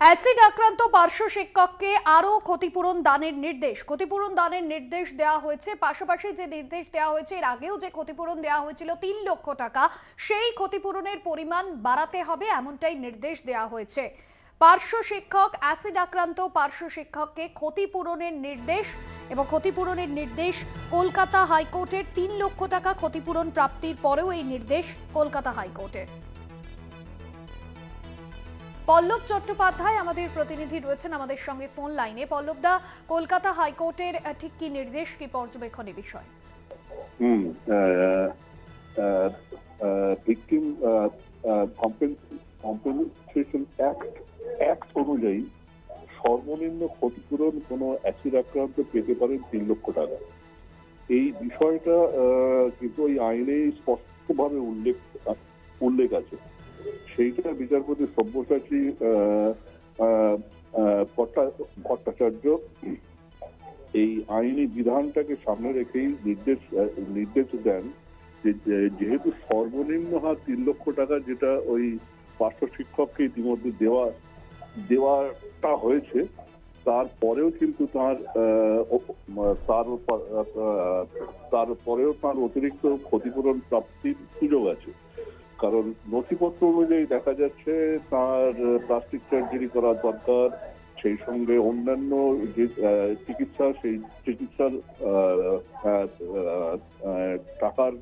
Acid আক্রান্ত পার্শ্ব শিক্ষককে আরও ক্ষতিপূরণ দানের নির্দেশ। ক্ষতিপূরণ দানের নির্দেশ দেওয়া হয়েছে। পাশাপাশি যে নির্দেশ দেওয়া হয়েছে, এর আগেও যে ক্ষতিপূরণ দেওয়া হয়েছিল তিন লক্ষ টাকা, সেই ক্ষতিপূরণের পরিমাণ বাড়াতে হবে এমনটাই নির্দেশ দেওয়া হয়েছে। পার্শ্ব শিক্ষক, অ্যাসিড আক্রান্ত পার্শ্ব শিক্ষককে ক্ষতিপূরণের নির্দেশ এবং ক্ষতিপূরণের নির্দেশ কলকাতা হাইকোর্টের তিন লক্ষ টাকা ক্ষতিপূরণ প্রাপ্তির পরেও এই নির্দেশ কলকাতা হাইকোর্টের। পল্লব চট্টোপাধ্যায় আমাদের প্রতিনিধি রয়েছেন আমাদের সঙ্গে ফোন লাইনে পল্লব দা, কলকাতা হাইকোর্টের ঠিক কি নির্দেশ, কি পর্যবেক্ষণ বিষয়ে? হুম ভিকটিম কম্পেনসেশন অনুযায়ী সর্বনিম্ন ক্ষতিপূরণ কোনো অ্যাসিড আক্রান্ত পেতে পারেন তিন লক্ষ টাকা। এই বিষয়টা কিন্তু ওই আইনে স্পষ্টভাবে উল্লেখ উল্লেখ আছে। সেইটা বিচারপতি সব্যসাচী ভট্টাচার্য এই আইনি বিধানটাকে সামনে রেখেই নির্দেশ নির্দেশ দেন যেহেতু সর্বনিম্ন হার তিন লক্ষ টাকা যেটা ওই পার্শ্ব শিক্ষককে ইতিমধ্যে দেওয়া, দেওয়াটা হয়েছে, তারপরেও কিন্তু তার তার তারপরেও তার অতিরিক্ত ক্ষতিপূরণ প্রাপ্তির সুযোগ আছে। কারণ নথিপত্র অনুযায়ী দেখা যাচ্ছে তার প্লাস্টিক সার্জারি করা দরকার, সেই সঙ্গে অন্যান্য যে চিকিৎসা, সেই চিকিৎসার টাকার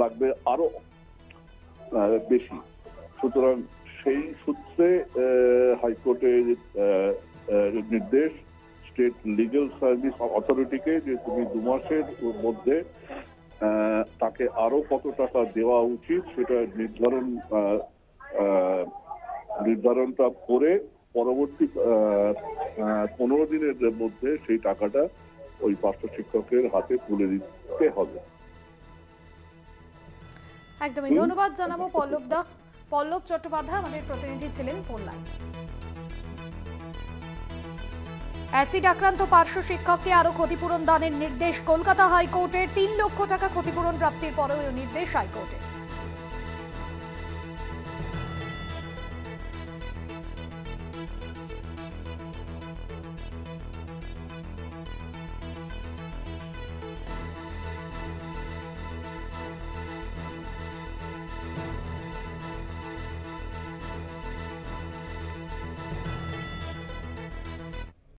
লাগবে আরও বেশি। সুতরাং সেই সূত্রে হাইকোর্টের নির্দেশ, স্টেট লিগ্যাল সার্ভিস অথরিটিকে যে তুমি দু মাসের মধ্যে তাকে আরও কত টাকা দেওয়া উচিত সেটা নির্ধারণ নির্ধারণটা করে পরবর্তী পনেরো দিনের মধ্যে সেই টাকাটা ওই পার্শ্ব শিক্ষকের হাতে তুলে দিতে হবে। একদমই। ধন্যবাদ জানাব পল্লব দা। পল্লব চট্টোপাধ্যায় আমাদের প্রতিনিধি ছিলেন ফোন লাইন। অ্যাসিড আক্রান্ত পার্শ্ব শিক্ষককে আরও ক্ষতিপূরণ দানের নির্দেশ কলকাতা হাইকোর্টের তিন লক্ষ টাকা ক্ষতিপূরণ প্রাপ্তির পরেও নির্দেশ হাইকোর্টের